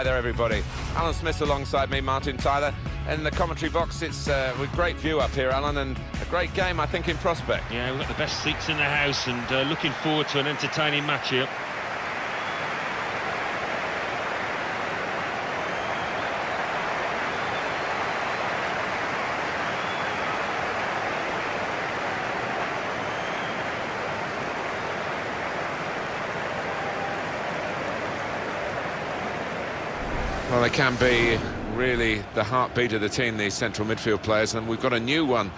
everybody. Alan Smith alongside me, Martin Tyler. In the commentary box, it's uh, with great view up here, Alan, and a great game, I think, in prospect. Yeah, we've got the best seats in the house and uh, looking forward to an entertaining match here. Well, they can be really the heartbeat of the team, these central midfield players, and we've got a new one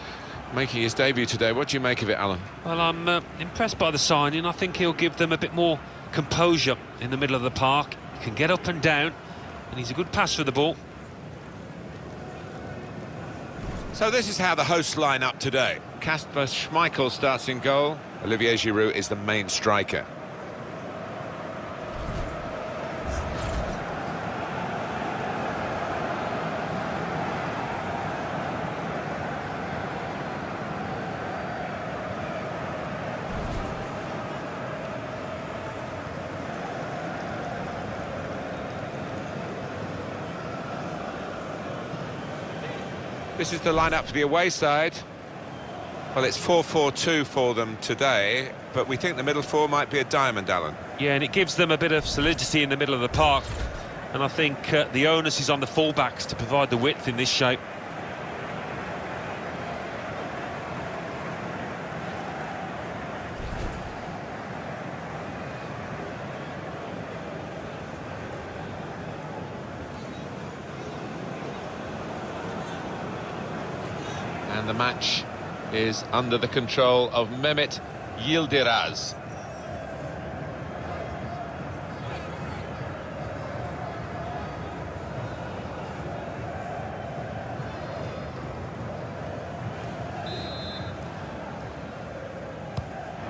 making his debut today. What do you make of it, Alan? Well, I'm uh, impressed by the signing. I think he'll give them a bit more composure in the middle of the park. He can get up and down, and he's a good passer of the ball. So this is how the hosts line up today. Kasper Schmeichel starts in goal. Olivier Giroud is the main striker. This is the lineup for the away side. Well, it's 4-4-2 for them today, but we think the middle four might be a diamond, Alan. Yeah, and it gives them a bit of solidity in the middle of the park. And I think uh, the onus is on the fullbacks to provide the width in this shape. And the match is under the control of Mehmet Yildiraz.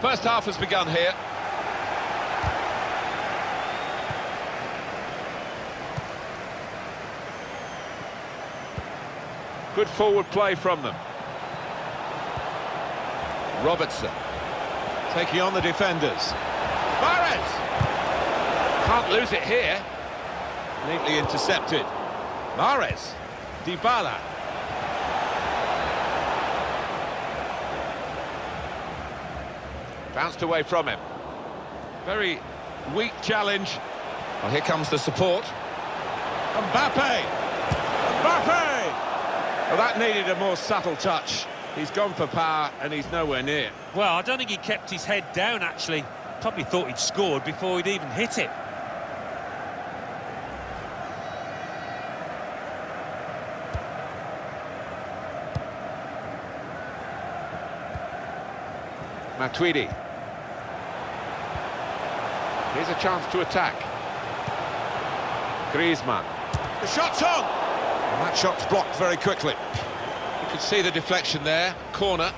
First half has begun here. Good forward play from them. Robertson taking on the defenders. Mahrez! Can't lose it here. Neatly intercepted. Mahrez. Dybala. Bounced away from him. Very weak challenge. Well, here comes the support. Mbappe! Mbappe! Well, that needed a more subtle touch. He's gone for power and he's nowhere near. Well, I don't think he kept his head down, actually. Probably thought he'd scored before he'd even hit it. Matuidi. Here's a chance to attack. Griezmann. The shot's on! And that shot's blocked very quickly. You can see the deflection there. Corner.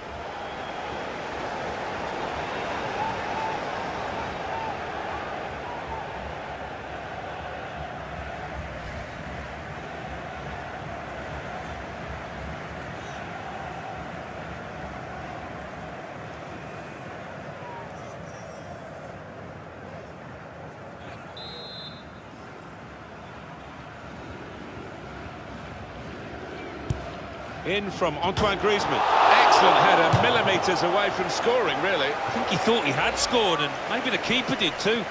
In from Antoine Griezmann. Excellent header, millimetres away from scoring, really. I think he thought he had scored, and maybe the keeper did too.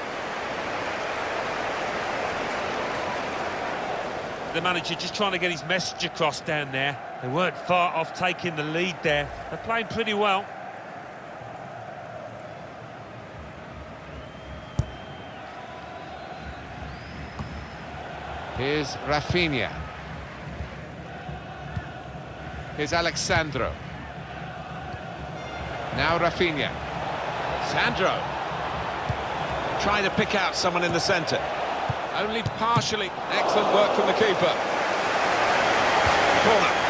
The manager just trying to get his message across down there. They weren't far off taking the lead there. They're playing pretty well. Here's Rafinha. Here's Alex Sandro. Now Rafinha. Sandro. Trying to pick out someone in the centre. Only partially. Excellent work from the keeper. Corner.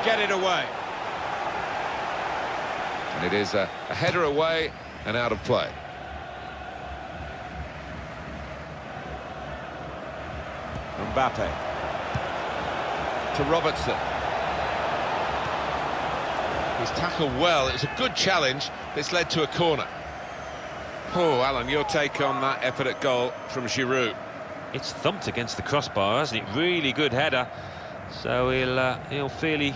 And get it away. And it is a, a header away and out of play. Mbappe. To Robertson. He's tackled well. It's a good challenge. This led to a corner. Oh, Alan, your take on that effort at goal from Giroud? It's thumped against the crossbar, hasn't it? Really good header. So he'll uh, he'll feel he,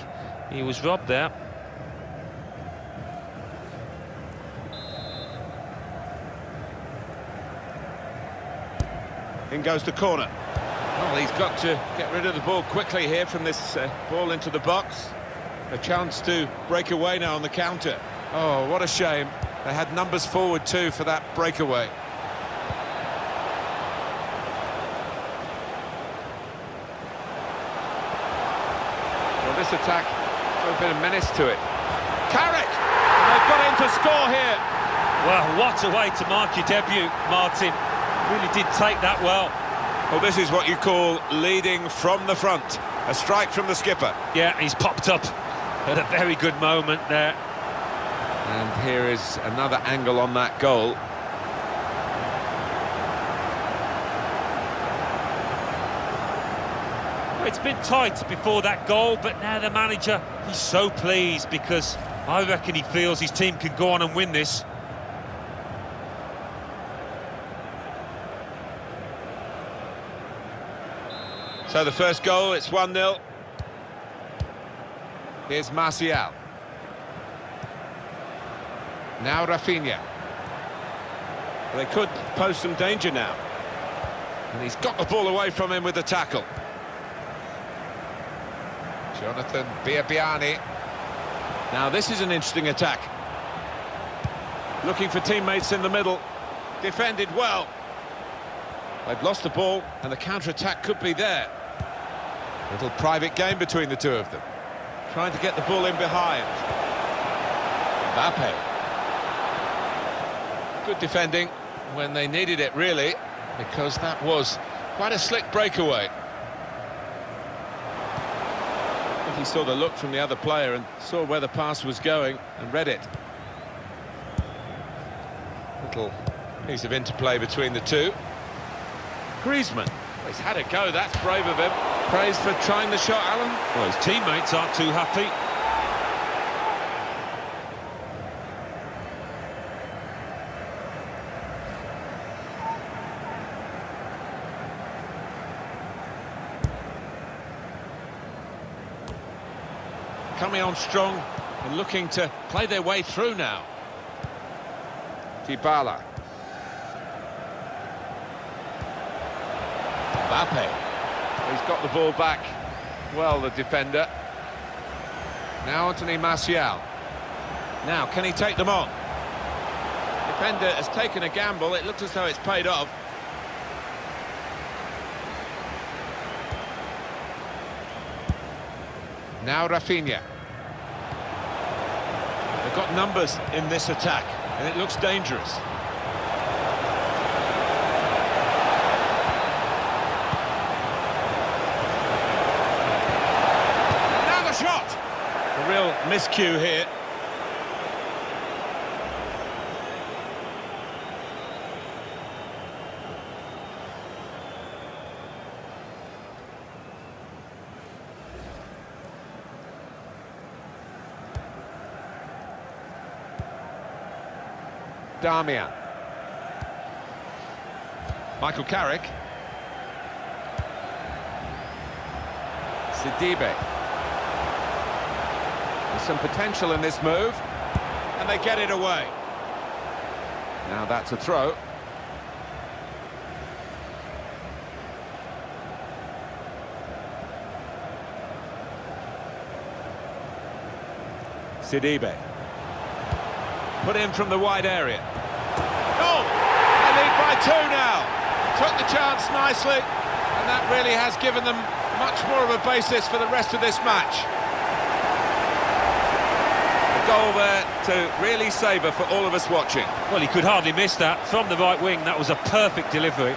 he was robbed there. In goes the corner. Well, he's got to get rid of the ball quickly here from this uh, ball into the box. A chance to break away now on the counter. Oh, what a shame. They had numbers forward too for that breakaway. Well, this attack has a bit of menace to it. Carrick! They've got in to score here. Well, what a way to mark your debut, Martin. Really did take that well. Well, this is what you call leading from the front. A strike from the skipper. Yeah, he's popped up at a very good moment there. And here is another angle on that goal. It's been tight before that goal, but now the manager, he's so pleased because I reckon he feels his team can go on and win this. So the first goal, it's 1-0. Here's Martial. Now Rafinha. They could pose some danger now. And he's got the ball away from him with the tackle. Jonathan Biabiany. Now this is an interesting attack. Looking for teammates in the middle. Defended well. They've lost the ball and the counter-attack could be there. Little private game between the two of them. Trying to get the ball in behind. Mbappe. Good defending when they needed it, really, because that was quite a slick breakaway. I think he saw the look from the other player and saw where the pass was going and read it. Little piece of interplay between the two. Griezmann. He's had a go, that's brave of him. Praise for trying the shot, Alan. Well, his teammates aren't too happy. Coming on strong and looking to play their way through now. Dybala. Mbappe. He's got the ball back. Well, the defender. Now Anthony Martial. Now, can he take them on? Defender has taken a gamble. It looks as though it's paid off. Now Rafinha. They've got numbers in this attack, and it looks dangerous. Now the shot! A real miscue here. Darmian. Michael Carrick. Sidibe. There's some potential in this move. And they get it away. Now that's a throw. Sidibe. Put in from the wide area. They lead by two now. Took the chance nicely, and that really has given them much more of a basis for the rest of this match. A goal there to really savour for all of us watching. Well, he could hardly miss that. From the right wing, that was a perfect delivery.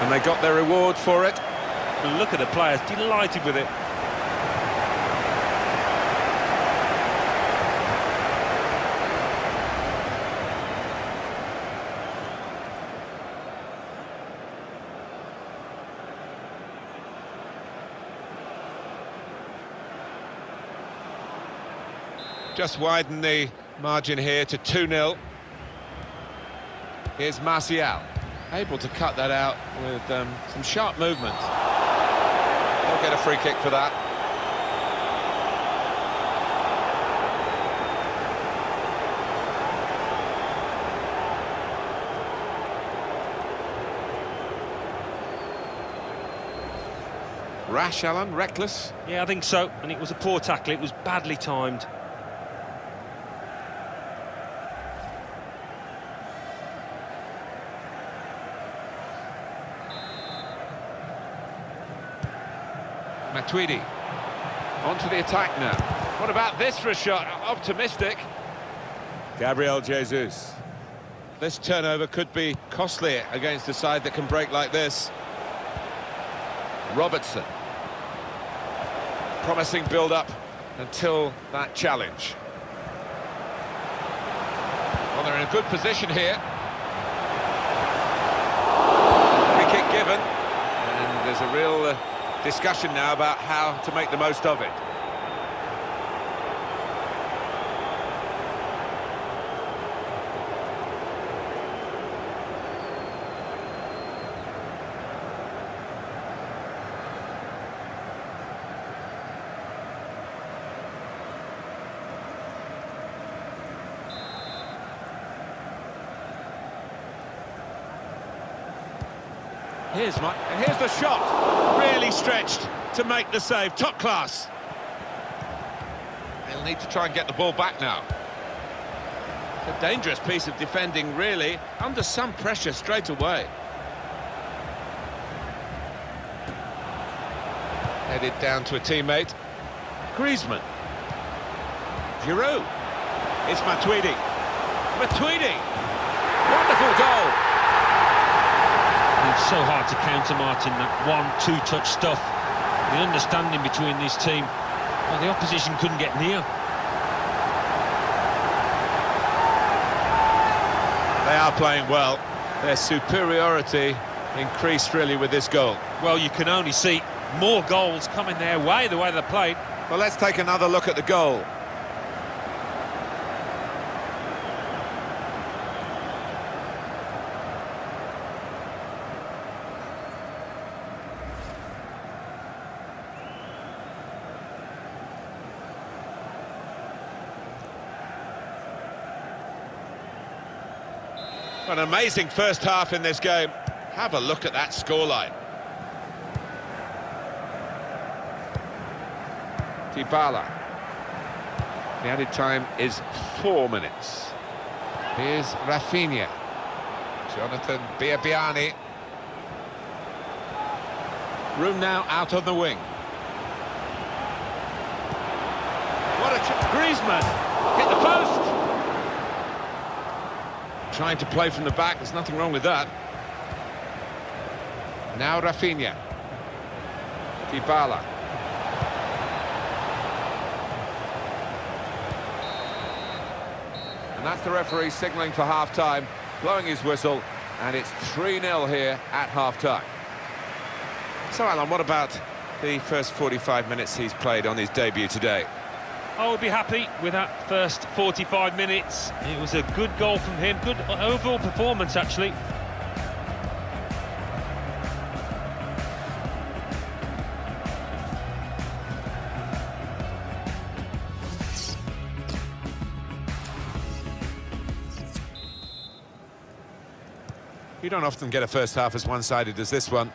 And they got their reward for it. And look at the players, delighted with it. Just widen the margin here to 2-0. Here's Martial, able to cut that out with um, some sharp movement. They'll get a free kick for that. Rash, Alan, reckless. Yeah, I think so. And it was a poor tackle. It was badly timed. Matuidi onto the attack now. What about this for a shot? Optimistic. Gabriel Jesus. This turnover could be costly against a side that can break like this. Robertson. Promising build-up until that challenge. Well, they're in a good position here. Free kick given. And there's a real uh, discussion now about how to make the most of it. Here's my, here's the shot. Really stretched to make the save. Top class. They'll need to try and get the ball back now. It's a dangerous piece of defending, really. Under some pressure straight away. Headed down to a teammate. Griezmann. Giroud. It's Matuidi. Matuidi. Wonderful goal. It's so hard to counter, Martin, that one, two-touch stuff. The understanding between this team, well, the opposition couldn't get near. They are playing well. Their superiority increased, really, with this goal. Well, you can only see more goals coming their way, the way they played. Well, let's take another look at the goal. An amazing first half in this game. Have a look at that scoreline. Dybala. The added time is four minutes. Here's Rafinha. Jonathan Biabiany. Room now out on the wing. What a... Griezmann! Hit the post! Trying to play from the back, there's nothing wrong with that. Now Rafinha. Dybala. And that's the referee signalling for half-time, blowing his whistle, and it's 3-0 here at half-time. So, Alan, what about the first 45 minutes he's played on his debut today? I would be happy with that first 45 minutes. It was a good goal from him, good overall performance, actually. You don't often get a first half as one-sided as this one.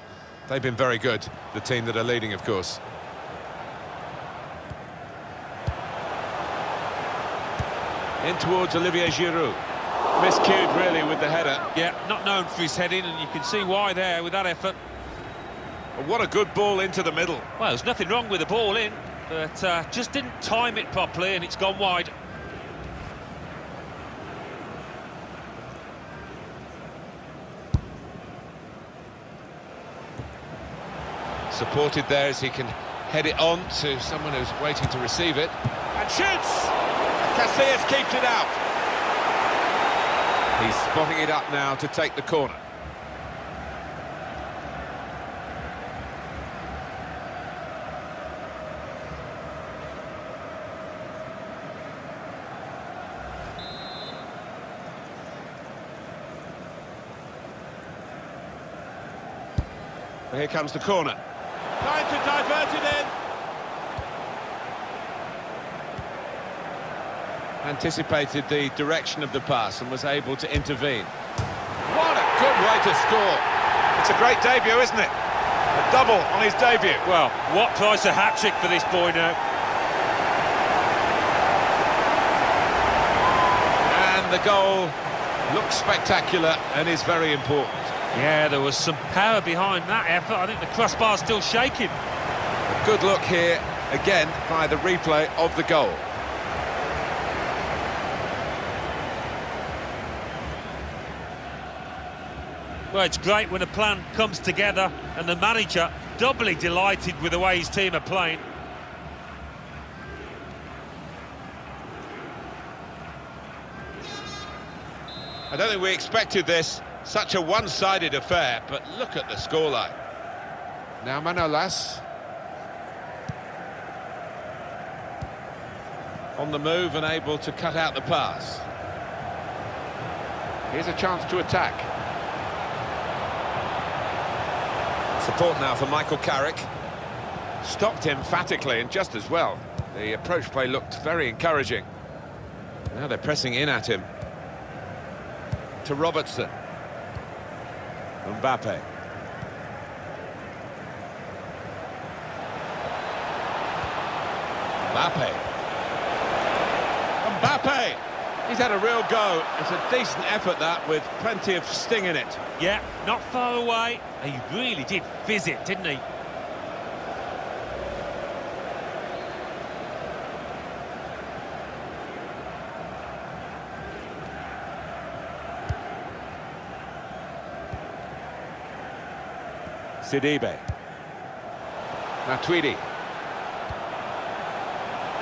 They've been very good, the team that are leading, of course. In towards Olivier Giroud. Miscued, really, with the header. Yeah, not known for his heading, and you can see why there with that effort. But what a good ball into the middle. Well, there's nothing wrong with the ball in, but uh, just didn't time it properly, and it's gone wide. Supported there as he can head it on to someone who's waiting to receive it. And shoots! Casillas keeps it out. He's spotting it up now to take the corner. Here comes the corner. Time to divert it. Anticipated the direction of the pass and was able to intervene. What a good way to score. It's a great debut, isn't it? A double on his debut. Well, what price a hat-trick for this boy now? And the goal looks spectacular and is very important. Yeah, there was some power behind that effort. I think the crossbar's still shaking. A good look here, again, by the replay of the goal. Well, it's great when a plan comes together and the manager doubly delighted with the way his team are playing. I don't think we expected this, such a one-sided affair, but look at the scoreline. Now Manolas. On the move and able to cut out the pass. Here's a chance to attack. Support now for Michael Carrick. Stopped emphatically and just as well. The approach play looked very encouraging. Now they're pressing in at him. To Robertson. Mbappe. Mbappe. He's had a real go. It's a decent effort, that, with plenty of sting in it. Yeah, not far away. He really did fizz it, didn't he? Sidibe. Matuidi.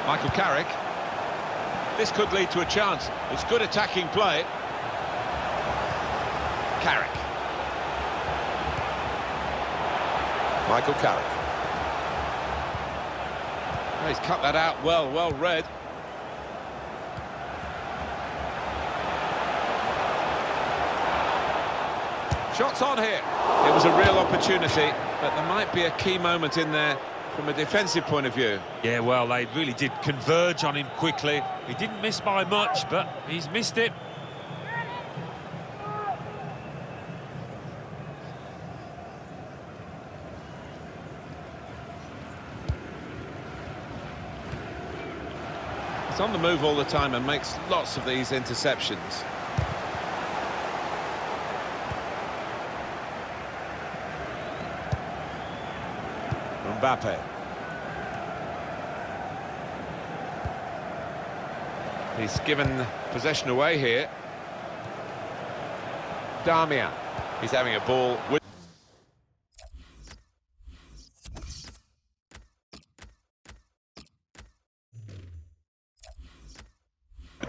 Michael Carrick. This could lead to a chance. It's good attacking play. Carrick. Michael Carrick. Oh, he's cut that out well, well read. Shots on here. It was a real opportunity, but there might be a key moment in there from a defensive point of view. Yeah, well, they really did converge on him quickly. He didn't miss by much, but he's missed it. He's on the move all the time and makes lots of these interceptions. Mbappe. He's given possession away here. Darmian. He's having a ball with...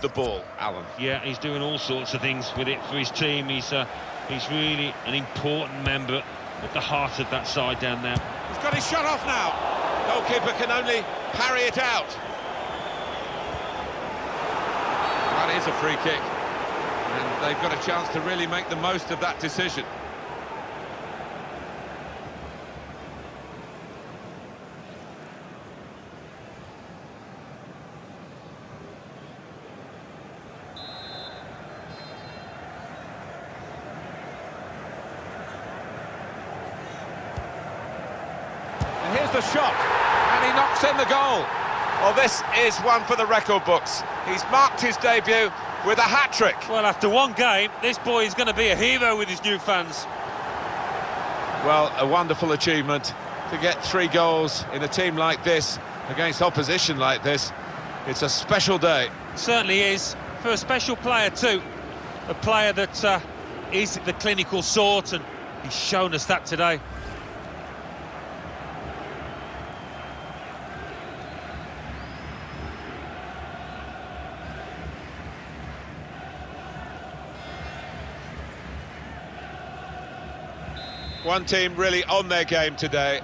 the ball, Alan. Yeah, he's doing all sorts of things with it for his team. He's uh, he's really an important member at the heart of that side down there. He's got his shot off now. Goalkeeper can only parry it out. That is a free kick. And they've got a chance to really make the most of that decision. And here's the shot, and he knocks in the goal. Well, this is one for the record books. He's marked his debut with a hat-trick. Well, after one game, this boy is going to be a hero with his new fans. Well, a wonderful achievement to get three goals in a team like this, against opposition like this. It's a special day. Certainly is, for a special player too. A player that uh, is the clinical sort, and he's shown us that today. One team really on their game today,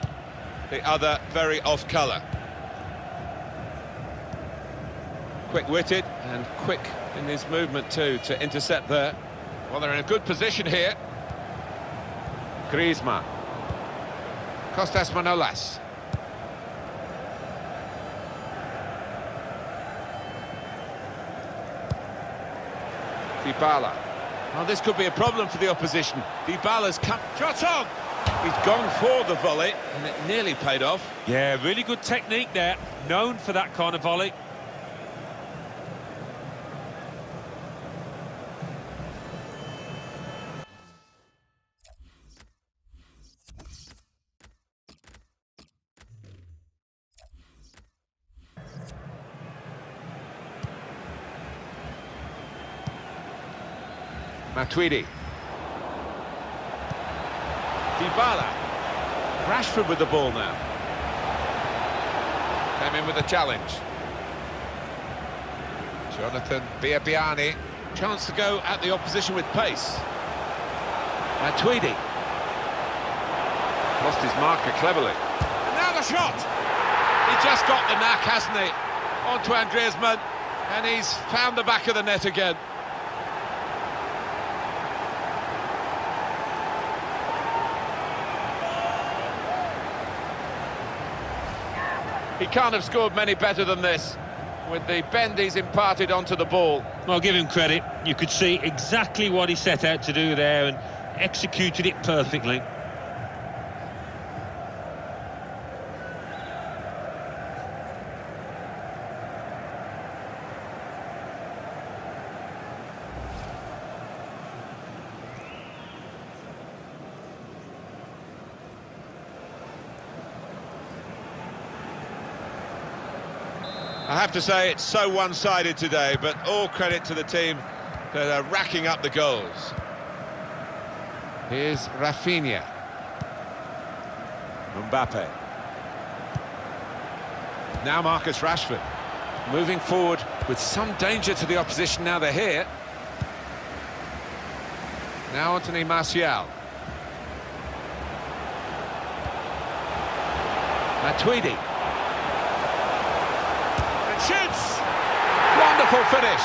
the other very off colour. Quick-witted and quick in his movement too to intercept there. Well, they're in a good position here. Griezmann. Costas Manolas. Dybala. Well, this could be a problem for the opposition. Dybala's come... Shot on! He's gone for the volley, and it nearly paid off. Yeah, really good technique there. Known for that kind of volley. Matuidi. Dybala. Rashford with the ball now. Came in with a challenge. Jonathan Biabiany. Chance to go at the opposition with pace. Matuidi. Lost his marker cleverly. The shot! He just got the knack, hasn't he? On to Andreas Munt, and he's found the back of the net again. He can't have scored many better than this, with the bend he's imparted onto the ball. I'll give him credit. You could see exactly what he set out to do there and executed it perfectly. To say it's so one-sided today, but all credit to the team that uh, are racking up the goals. Here's Rafinha. Mbappe. Now Marcus Rashford. Moving forward with some danger to the opposition now they're here. Now Anthony Martial. Matuidi. Finish.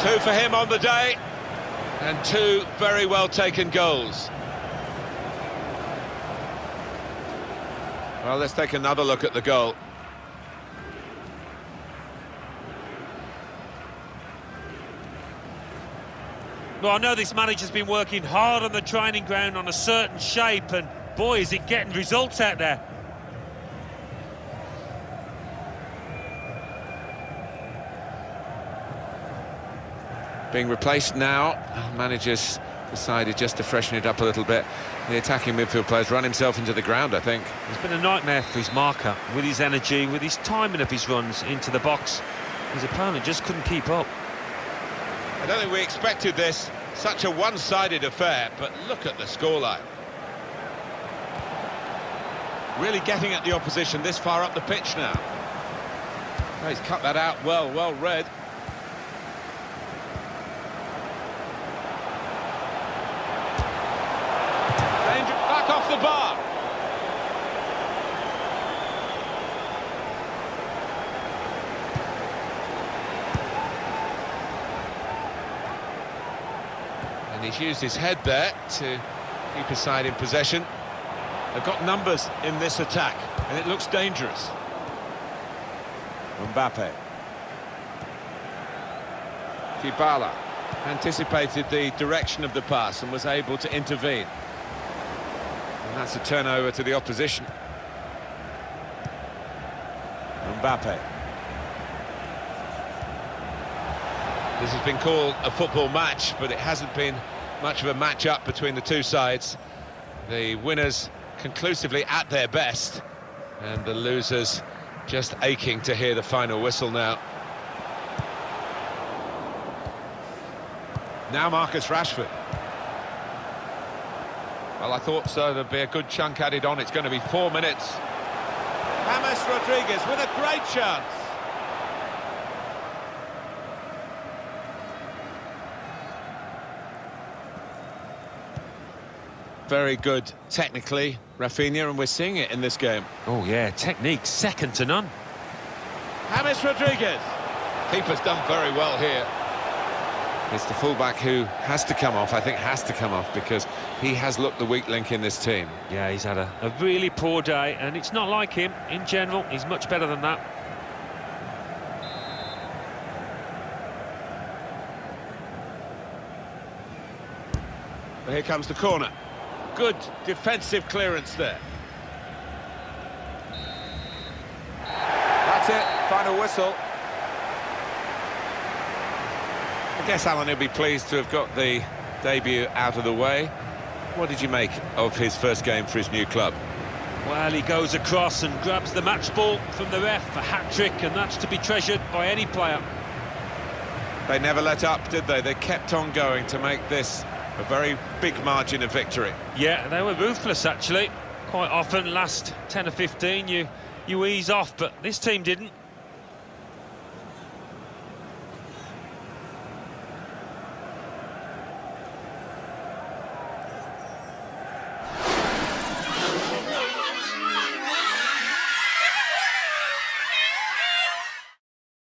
Two for him on the day, and two very well taken goals. Well, let's take another look at the goal. Well, I know this manager's been working hard on the training ground on a certain shape, and boy, is it getting results out there. Being replaced now, managers decided just to freshen it up a little bit. The attacking midfield players run himself into the ground, I think. It's been a nightmare for his marker, with his energy, with his timing of his runs into the box. His opponent just couldn't keep up. I don't think we expected this, such a one-sided affair, but look at the scoreline. Really getting at the opposition this far up the pitch now. Oh, he's cut that out well, well read. Danger, back off the bar. And he's used his head there to keep his side in possession. They've got numbers in this attack, and it looks dangerous. Mbappe. Dybala anticipated the direction of the pass and was able to intervene. And that's a turnover to the opposition. Mbappe. This has been called a football match, but it hasn't been much of a match-up between the two sides. The winners conclusively at their best, and the losers just aching to hear the final whistle now. Now Marcus Rashford. Well, I thought so. There'd be a good chunk added on. It's going to be four minutes. James Rodriguez with a great chance. Very good technically, Rafinha, and we're seeing it in this game. Oh, yeah, technique second to none. James Rodriguez. Keeper's done very well here. It's the fullback who has to come off, I think has to come off, because he has looked the weak link in this team. Yeah, he's had a, a really poor day, and it's not like him in general. He's much better than that. But here comes the corner. Good defensive clearance there. That's it, final whistle. I guess Alan will be pleased to have got the debut out of the way. What did you make of his first game for his new club? Well, he goes across and grabs the match ball from the ref, a hat-trick, and that's to be treasured by any player. They never let up, did they? They kept on going to make this a very big margin of victory. Yeah, they were ruthless, actually. Quite often, last 10 or 15, you, you ease off, but this team didn't.